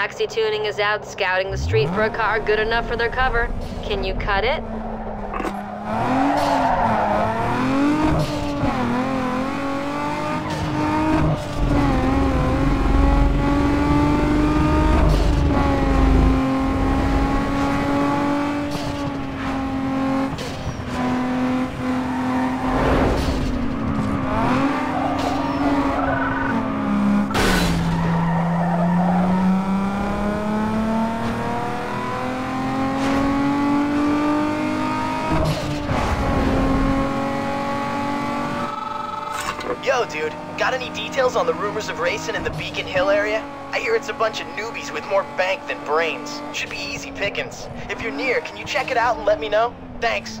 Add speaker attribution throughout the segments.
Speaker 1: Maxi Tuning is out scouting the street for a car good enough for their cover. Can you cut it?
Speaker 2: Details on the rumors of racing in the Beacon Hill area? I hear it's a bunch of newbies with more bank than brains. Should be easy pickings. If you're near, can you check it out and let me know? Thanks.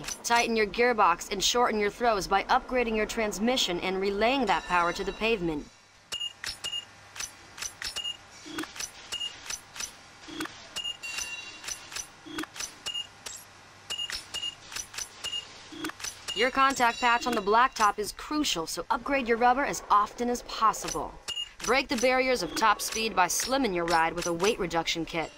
Speaker 1: Tighten your gearbox and shorten your throws by upgrading your transmission and relaying that power to the pavement. Your contact patch on the blacktop is crucial, so upgrade your rubber as often as possible. Break the barriers of top speed by slimming your ride with a weight reduction kit.